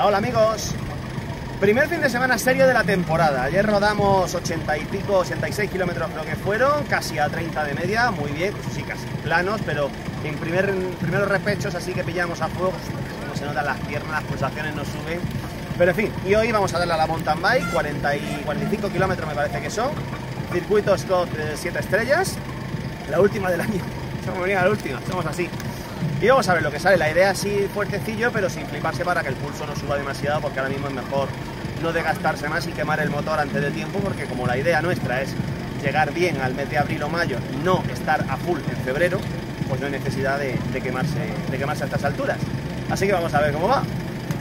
Hola, amigos. Primer fin de semana serio de la temporada. Ayer rodamos 80 y pico, 86 kilómetros creo que fueron, casi a 30 de media, muy bien, eso sí, casi planos, pero en, primer, primeros repechos así que pillamos a fuego, como se notan las piernas, las pulsaciones no suben. Pero en fin, y hoy vamos a darle a la mountain bike, 40 y 45 kilómetros me parece que son, circuito Scott 7 estrellas, la última del año, estamos venía la última, estamos así. Y vamos a ver lo que sale. La idea así fuertecillo, pero sin fliparse para que el pulso no suba demasiado, porque ahora mismo es mejor no desgastarse más y quemar el motor antes de tiempo, porque como la idea nuestra es llegar bien al mes de abril o mayo, no estar a full en febrero, pues no hay necesidad de, quemarse, de quemarse a estas alturas. Así que vamos a ver cómo va.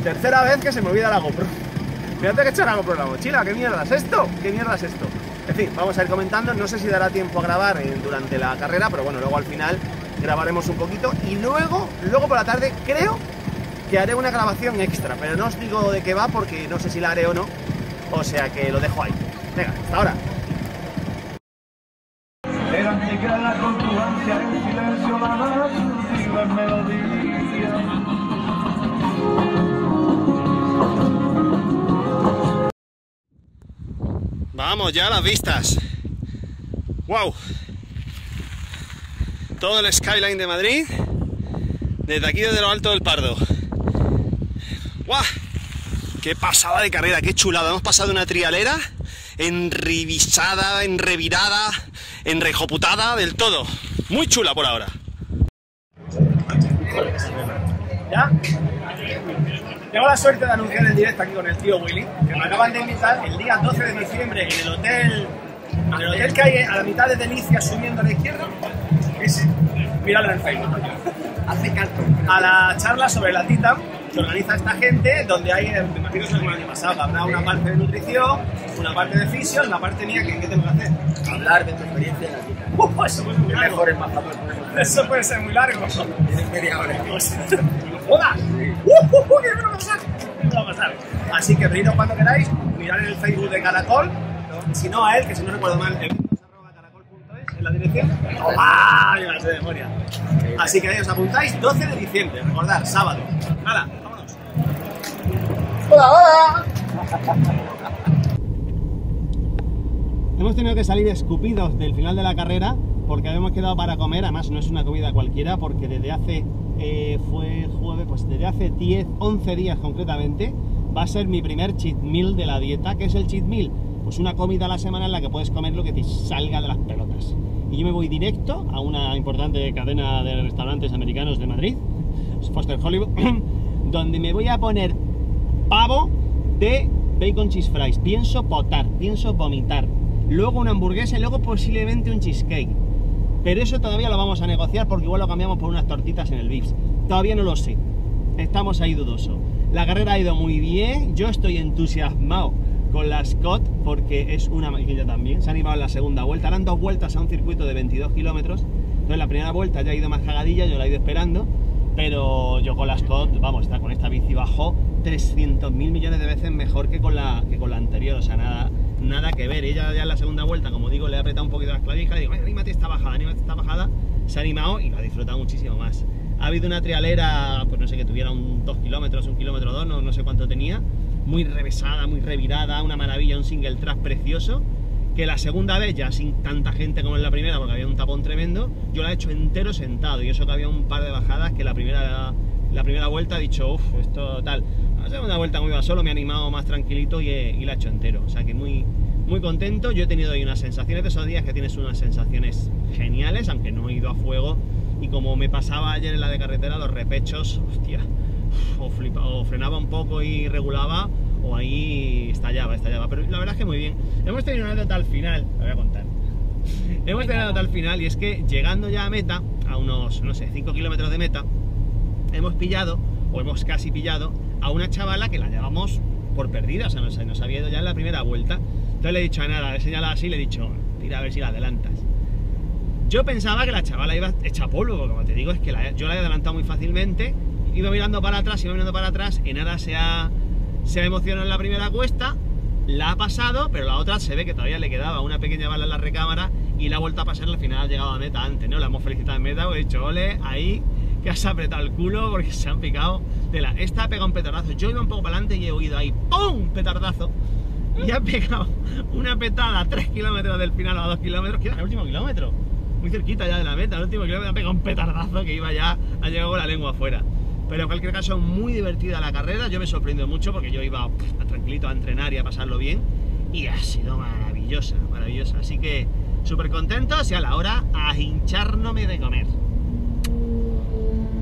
Tercera vez que se me olvida la GoPro. Fíjate que echar la GoPro en la mochila. ¿Qué mierda es esto? ¿Qué mierda es esto? En fin, vamos a ir comentando. No sé si dará tiempo a grabar durante la carrera, pero bueno, luego al final grabaremos un poquito y luego, luego por la tarde creo que haré una grabación extra, pero no os digo de qué va porque no sé si la haré o no, o sea que lo dejo ahí. Venga, hasta ahora. Vamos ya a las vistas. ¡Wow! Todo el skyline de Madrid desde aquí desde lo alto del Pardo. ¡Guau! ¡Qué pasada de carrera! ¡Qué chulada! Hemos pasado una trialera enrivisada, enrevirada, enrejoputada, del todo. Muy chula por ahora. ¿Ya? Tengo la suerte de anunciar en directo aquí con el tío Willy, que me acaban de invitar el día 12 de diciembre en el hotel, en el hotel que hay a la mitad de Delicia subiendo a la izquierda, míralo en Facebook. Hace canto. A la charla sobre la tita que organiza esta gente, donde hay, eh, me imagino que es el año pasado, habrá una parte de nutrición, una parte de fisio, una parte mía, ¿qué, qué tengo que hacer? Hablar de tu experiencia en la tita. Uh, eso puede ser muy largo. Mejor es más Eso puede ser muy largo. Tienes media hora. ¡Jodas! ¡Uh, uh, uh! ¿Qué a pasar? ¿Qué va a pasar? Así que venido cuando queráis, mirar en el Facebook de Caracol, si no a él, que si no recuerdo mal, el la dirección. ¡Ah! Ya la sé de memoria. Así que ahí os apuntáis, 12 de diciembre, recordad, sábado. ¡Hala! ¡Vámonos! ¡Hola, hola! Hemos tenido que salir escupidos del final de la carrera porque habíamos quedado para comer, además no es una comida cualquiera porque desde hace, eh, fue jueves, pues desde hace 10, 11 días concretamente, va a ser mi primer cheat meal de la dieta. ¿Qué es el cheat meal? Pues una comida a la semana en la que puedes comer lo que te salga de las pelotas y yo me voy directo a una importante cadena de restaurantes americanos de Madrid, Foster Hollywood, donde me voy a poner pavo de bacon cheese fries. Pienso potar, pienso vomitar. Luego una hamburguesa y luego posiblemente un cheesecake. Pero eso todavía lo vamos a negociar porque igual lo cambiamos por unas tortitas en el Vips. Todavía no lo sé. Estamos ahí dudoso. La carrera ha ido muy bien, yo estoy entusiasmado con la Scott porque es una maquilla también. Se ha animado en la segunda vuelta. Harán dos vueltas a un circuito de 22 kilómetros. Entonces la primera vuelta ya ha ido más cagadilla, yo la he ido esperando. Pero yo con la Scott, vamos, está con esta bici bajó 300 mil millones de veces mejor que con la, que con la anterior. O sea, nada, nada que ver. Ella ya en la segunda vuelta, como digo, le ha apretado un poquito las clavijas. Le digo, anímate esta bajada, anímate esta bajada. Se ha animado y lo ha disfrutado muchísimo más. Ha habido una trialera, pues no sé, que tuviera un 2 kilómetros, un kilómetro 2, no, no sé cuánto tenía muy revesada, muy revirada, una maravilla, un single track precioso, que la segunda vez, ya sin tanta gente como en la primera, porque había un tapón tremendo, yo la he hecho entero sentado, y eso que había un par de bajadas que la primera, la primera vuelta he dicho, uff, esto tal. La segunda vuelta muy iba solo, me he animado más tranquilito y, y la he hecho entero, o sea que muy, muy contento. Yo he tenido ahí unas sensaciones de esos días que tienes unas sensaciones geniales, aunque no he ido a fuego. Y como me pasaba ayer en la de carretera, los repechos, hostia, o, frenaba un poco y regulaba, o ahí estallaba, estallaba. Pero la verdad es que muy bien. Hemos tenido una anécdota al final, lo voy a contar. Hemos tenido una anécdota al final y es que llegando ya a meta, a unos, no sé, 5 kilómetros de meta, hemos pillado, o hemos casi pillado, a una chavala que la llevamos por perdida, o sea, nos, nos había ido ya en la primera vuelta. Entonces le he dicho a nada, le he señalado así, le he dicho, tira a ver si la adelantas. Yo pensaba que la chavala iba hecha polvo, porque como te digo, es que yo la he adelantado muy fácilmente iba mirando para atrás, iba mirando para atrás, y nada se ha, se ha emocionado en la primera cuesta, la ha pasado, pero la otra se ve que todavía le quedaba una pequeña bala en la recámara y la ha vuelto a pasar, al final ha llegado a meta antes, ¿no? La hemos felicitado en meta, he dicho, ole, ahí, que has apretado el culo porque se han picado de la. Esta ha pegado un petardazo. Yo iba un poco para adelante y he oído ahí ¡pum! petardazo. Y ha pegado una petada a 3 kilómetros del final a 2 kilómetros, que era el último kilómetro. Muy cerquita ya de la meta, el último kilómetro ha pegado un petardazo que iba ya, ha llegado con la lengua afuera. Pero en cualquier caso, muy divertida la carrera. Yo me sorprendo mucho porque yo iba a tranquilito a entrenar y a pasarlo bien. Y ha sido maravillosa, maravillosa. Así que súper contentos y a la hora a hincharme de comer.